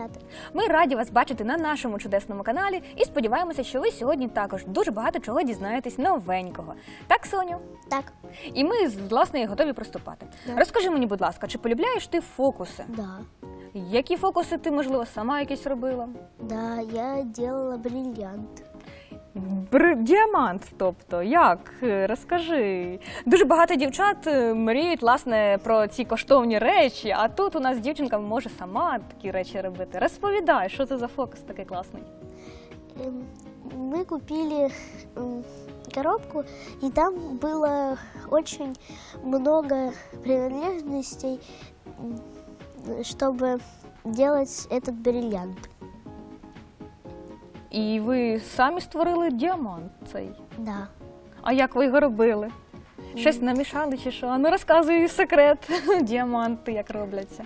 Ребята. Ми раді вас бачити на нашому чудесному каналі і сподіваємося, що ви сьогодні також дуже багато чого дізнаєтесь новенького. Так, Соню? Так, І ми власне готові приступати. Да. Розкажи мені, будь ласка, чи полюбляєш ти фокуси? да. Які фокуси ти, можливо, сама якісь робила? Да, я делала бриллиант. Бр... Діамант, тобто, як? Е, Розкажи. Дуже багато дівчат е, мріють, власне, про ці коштовні речі, а тут у нас дівчинка може сама такі речі робити. Розповідай, що це за фокус такий класний. Эм, Мы купили м, коробку, и там было очень много принадлежностей, м, чтобы делать этот бриллиант. І ви самі створили діамант цей. Да. А як ви його робили? Щось намішали чи що? А Ну розказуй секрет. Діаманти як робляться.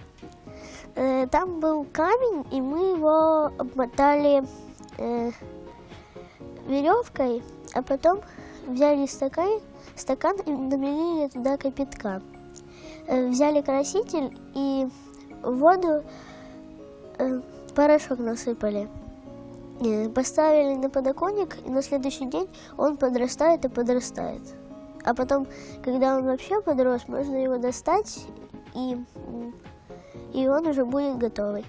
Э, Там был камень, и мы его обмотали э, веревкой, а потом взяли стакан, стакан и налили туда кипятка. Э, Взяли краситель и в воду э, порошок насыпали. Э, Поставили на подоконник, и на следующий день он подрастает и подрастает. А потом, когда он вообще подрос, можно его достать, и, м, и он уже будет готовый.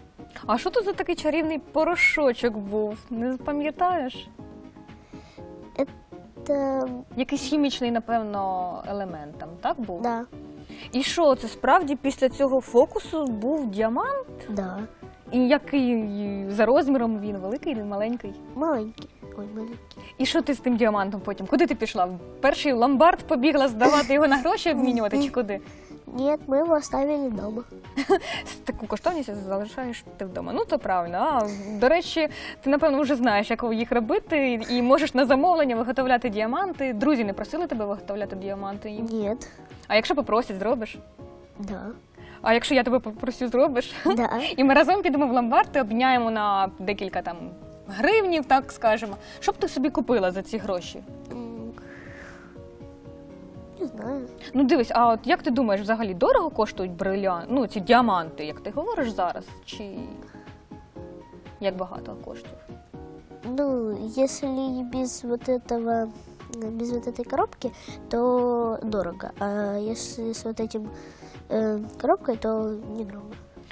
А що тут за такий чарівний порошочок був? Не пам'ятаєш? Это, Якийсь хімічний, напевно, елемент там, так був? да, І що, це справді після цього фокусу був діамант? да, І який за розміром він великий, він маленький? маленький, ой, маленький. І що ти з тим діамантом потім? Куди ти пішла? В перший ломбард побігла здавати його на гроші обмінювати чи куди? Нет, мы его оставили дома. Таку коштовність залишаєш ти вдома. Ну то правильно. А до речі, ти напевно вже знаєш, як їх робити, і можеш на замовлення виготовляти діаманти. Друзі не просили тебе виготовляти діаманти їм. Нет, А якщо попросять, зробиш? да, А якщо я тебе попросю, зробиш? да, І ми разом підемо в ломбард і обміняємо на декілька там гривнів, так скажемо. Що б ти собі купила за ці гроші? М, не знаю. Ну дивись, а от як ти думаєш, взагалі дорого коштують брилянти, ну ці діаманти, як ти говориш зараз, чи як багато коштує? Ну, если без вот этого, без вот этой коробки, то дорого. А если с вот этим э, коробкой, то недорого.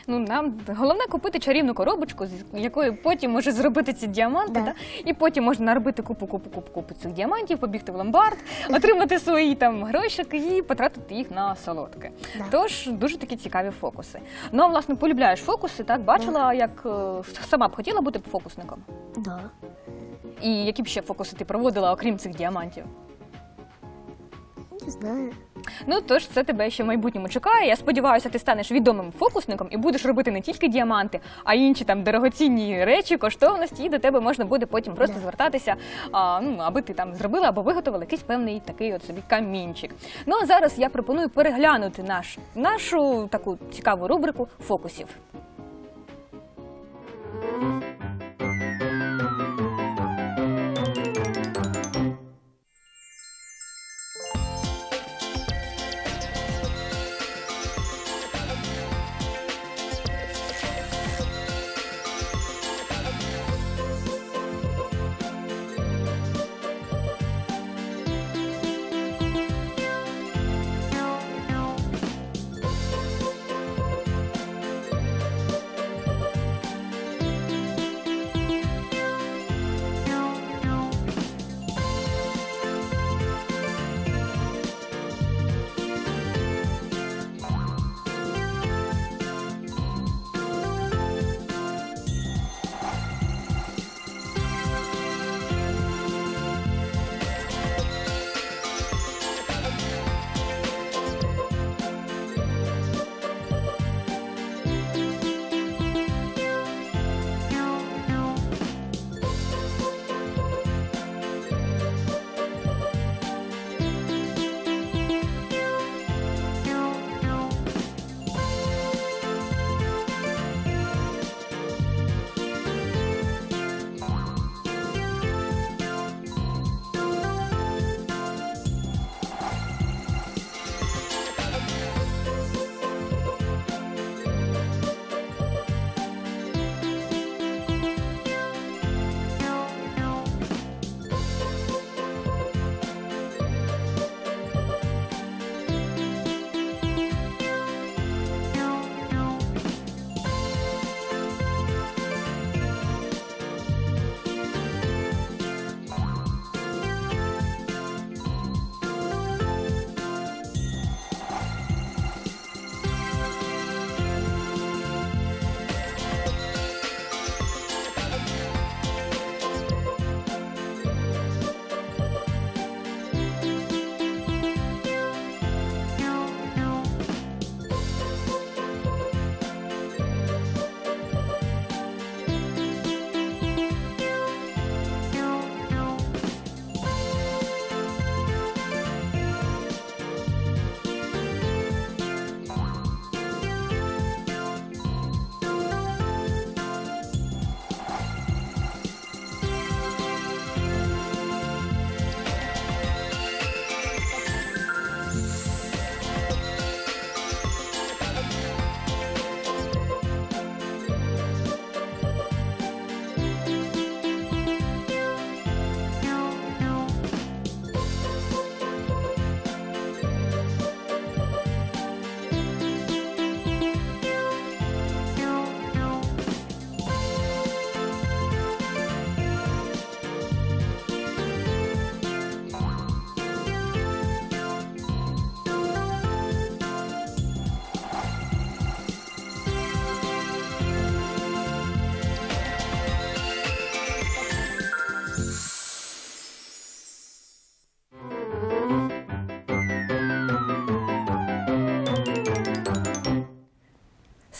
Ну нам головне купити чарівну коробочку, з якої потім може зробити ці діаманти, Да. та? і потім можна наробити купу, купу, купу, купу цих діамантів, побігти в ломбард, отримати свої там грошики і потратити їх на солодке. Да. Тож дуже такі цікаві фокуси. Ну а власне полюбляєш фокуси, так бачила, як е, сама б хотіла бути фокусником. Да. І які б ще фокуси ти проводила, окрім цих діамантів? Не знаю. Ну тож це тебе ще в майбутньому чекає. Я сподіваюся, ти станеш відомим фокусником і будеш робити не тільки діаманти, а й інші там дорогоцінні речі, коштовності, і до тебе можна буде потім просто звертатися, а, ну аби ти там зробила або виготовила якийсь певний такий от собі камінчик. Ну а зараз я пропоную переглянути наш нашу таку цікаву рубрику фокусів.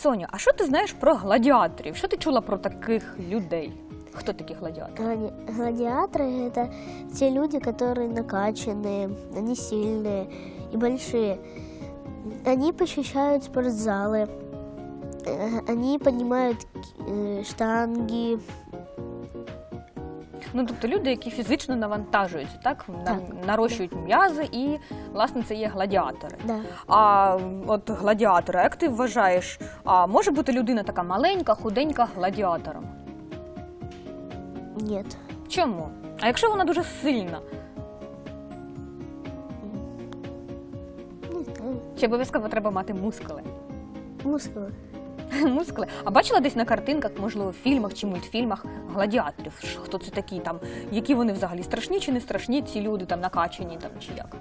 Соня, а що ти знаєш про гладіаторів? Що ти чула про таких людей? Хто такі гладіатори? Глади- Гладиаторы это те люди, которые накачанные, они сильные и большие. Они посещают спортзалы, э, они поднимают э, штанги. Ну тобто люди, які фізично навантажуються, так, Так. нарощують м'язи, і власне це є гладіатори. Да. А от гладіатори, як ти вважаєш, а може бути людина така маленька, худенька гладіатором? Нет. Чому? А якщо вона дуже сильна, Не знаю. чи обов'язково треба мати мускули? Мускулы. Мускули. А бачила десь на картинках, можливо, в фільмах чи мультфільмах гладіаторів? Хто це такі там? Які вони взагалі страшні чи не страшні? Ці люди там накачані там чи як?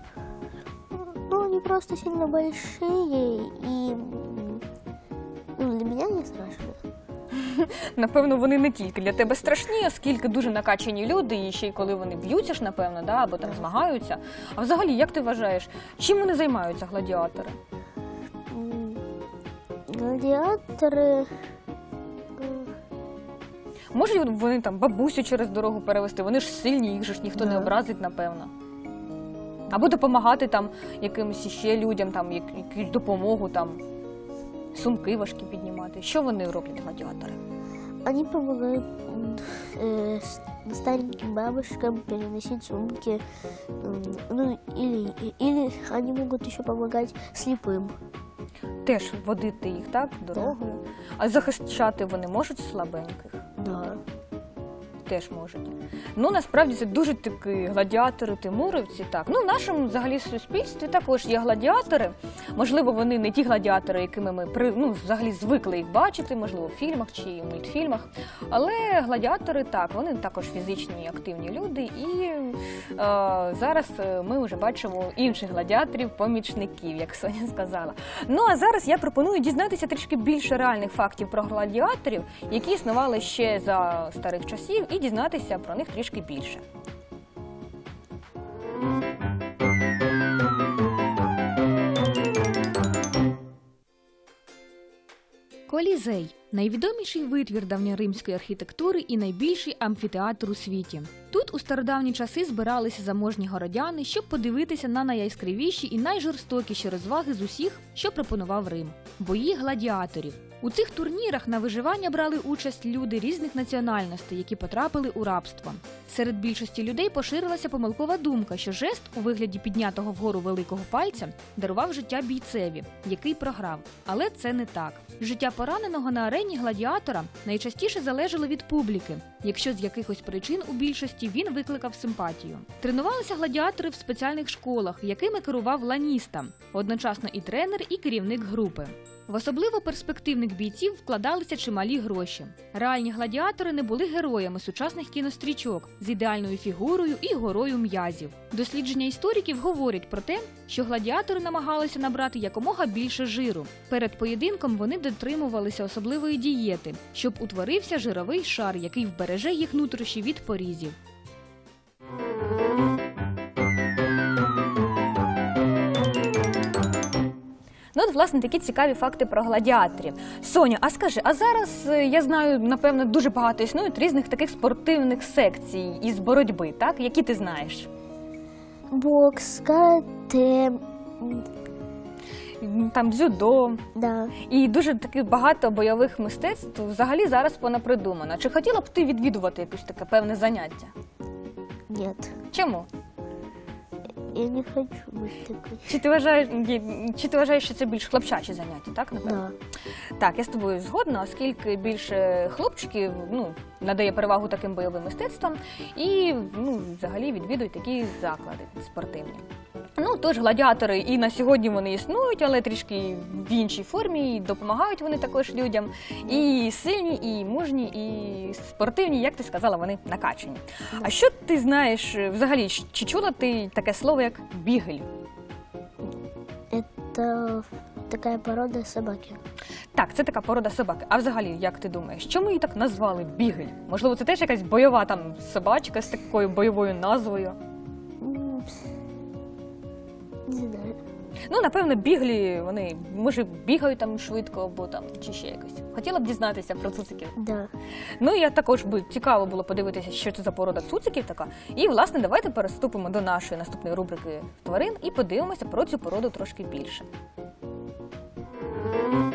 Ну, они просто сильно большие и ну, для меня не страшно. Напевно, вони не тільки для тебе страшні, оскільки дуже накачані люди, і ще й коли вони б'ються ж, напевно, да, або там змагаються. А взагалі, як ти вважаєш, чим вони займаються гладіатори? М, Гладиаторы. м, Можуть вони там бабусю через дорогу перевести? Вони ж сильні, їх же ж ніхто не Да. образить, напевно. Або допомагати там якимось іще людям, там як, якусь допомогу, там сумки важкі піднімати. Що вони роблять гладіатори? Они помогают м, э, с- стареньким бабушкам переносить сумки. м, Ну, или, или они могут еще помогать слепым. Теж водити їх так дорогою. А захищати вони можуть слабеньких? Да. Теж можуть. Ну насправді це дуже такі гладіатори, тимуровці. Так, ну в нашому взагалі суспільстві також є гладіатори. Можливо, вони не ті гладіатори, якими ми ну взагалі звикли їх бачити, можливо, в фільмах чи мультфільмах. Але гладіатори так, вони також фізичні активні люди. І е, зараз е, ми вже бачимо інших гладіаторів, помічників, як Соня сказала. Ну а зараз я пропоную дізнатися трішки більше реальних фактів про гладіаторів, які існували ще за старих часів, і дізнатися про них трішки більше. Колізей найвідоміший витвір давньоримської архітектури і найбільший амфітеатр у світі. Тут у стародавні часи збиралися заможні городяни, щоб подивитися на найяскравіші і найжорстокіші розваги з усіх, що пропонував Рим бої гладіаторів. У цих турнірах на виживання брали участь люди різних національностей, які потрапили у рабство. Серед більшості людей поширилася помилкова думка, що жест у вигляді піднятого вгору великого пальця дарував життя бійцеві, який програв. Але це не так. Життя пораненого на арені гладіатора найчастіше залежало від публіки, якщо з якихось причин у більшості він викликав симпатію. Тренувалися гладіатори в спеціальних школах, якими керував ланіста, одночасно і тренер, і керівник групи. В особливо перспективних бійців вкладалися чималі гроші. Реальні гладіатори не були героями сучасних кінострічок з ідеальною фігурою і горою м'язів. Дослідження істориків говорять про те, що гладіатори намагалися набрати якомога більше жиру. Перед поєдинком вони дотримувалися особливої дієти, щоб утворився жировий шар, який вбереже їх нутрощі від порізів. Ну, от, власне, такі цікаві факти про гладіаторів. Соня, а скажи, а зараз е, я знаю, напевно, дуже багато існують різних таких спортивних секцій із боротьби, так? Які ти знаєш? Бокс, карате. Там дзюдо Да. і дуже таки багато бойових мистецтв взагалі зараз понапридумано. Чи хотіла б ти відвідувати якесь таке певне заняття? Нет. Чому? Я не хочу бути такою. Чи ти вважаєш, чи ти вважаєш, що це більш хлопчачі заняття, так? Напевно? Да. Так, я з тобою згодна, оскільки більше хлопчиків ну, надає перевагу таким бойовим мистецтвам і ну, взагалі відвідують такі заклади спортивні. Ну, тож гладіатори і на сьогодні вони існують, але трішки в іншій формі, і допомагають вони також людям. І сильні, і мужні, і спортивні, як ти сказала, вони накачані. А що ти знаєш е, взагалі? Чи чула ти таке слово як бігель? Это такая порода собаки. Так, це така порода собаки. А взагалі, як ти думаєш, чому її так назвали бігель? Можливо, це теж якась бойова там собачка з такою бойовою назвою. Не знаю. Ну, напевно, біглі, вони може бігають там швидко або там чи ще якось. Хотіла б дізнатися про цуциків. Да. Ну, я також би цікаво було подивитися, що це за порода цуциків така. І, власне, давайте переступимо до нашої наступної рубрики тварин і подивимося про цю породу трошки більше. Thank you.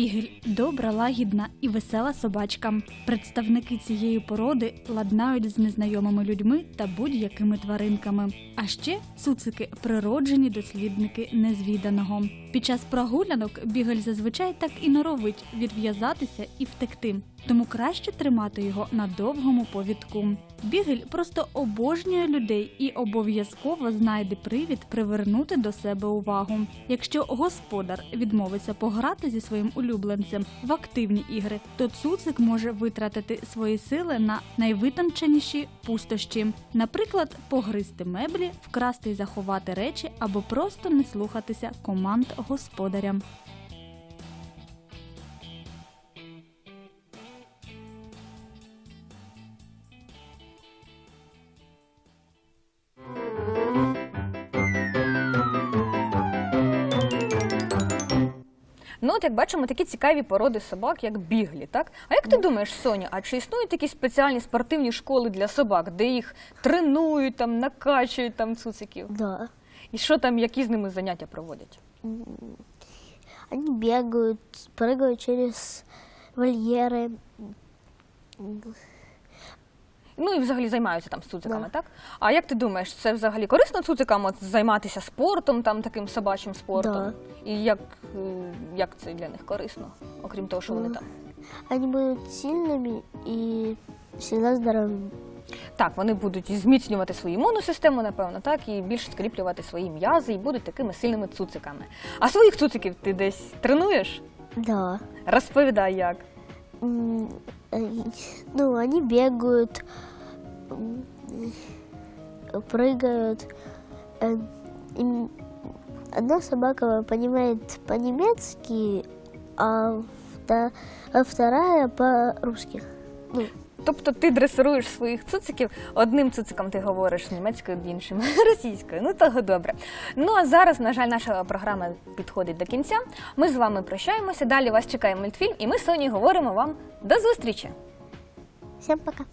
Бігель добра, лагідна і весела собачка. Представники цієї породи ладнають з незнайомими людьми та будь-якими тваринками. А ще цуцики природжені дослідники незвіданого. Під час прогулянок бігель зазвичай так і норовить відв'язатися і втекти. Тому краще тримати його на довгому повідку. Бігель просто обожнює людей і обов'язково знайде привід привернути до себе увагу. Якщо господар відмовиться пограти зі своїм улюбленцем в активні ігри, то цуцик може витратити свої сили на найвитонченіші пустощі, наприклад, погризти меблі, вкрасти і заховати речі або просто не слухатися команд господаря. От як бачимо, такі цікаві породи собак, як біглі, так? А як ти думаєш, Соня, а чи існують такі спеціальні спортивні школи для собак, де їх тренують, там, накачують там цуциків? Да. І що там, які з ними заняття проводять? Они бегают, прыгают через вольеры. Ну і взагалі займаються там з цуциками, Да. так? А як ти думаєш, це взагалі корисно цуцикам от, займатися спортом, там таким собачим спортом? Да. І як, е, як це для них корисно, окрім того, що вони Ну. там? Они будут сильными и всегда здоровыми. Так, вони будуть і зміцнювати свою імунну систему, напевно, так, і більше скріплювати свої м'язи і будуть такими сильними цуциками. А своїх цуциків ти десь тренуєш? Да. Розповідай як. М, э, Ну, они бегают, м, прыгают. Э, Одна собака понимает по-немецки, а, а вторая по-русски. Ну, Тобто ти дресируєш своїх цуциків, одним цуциком ти говориш німецькою, іншим російською. Ну того добре. Ну а зараз, на жаль, наша програма підходить до кінця. Ми з вами прощаємося. Далі вас чекає мультфільм, і ми з Соні говоримо вам до зустрічі! всем пока.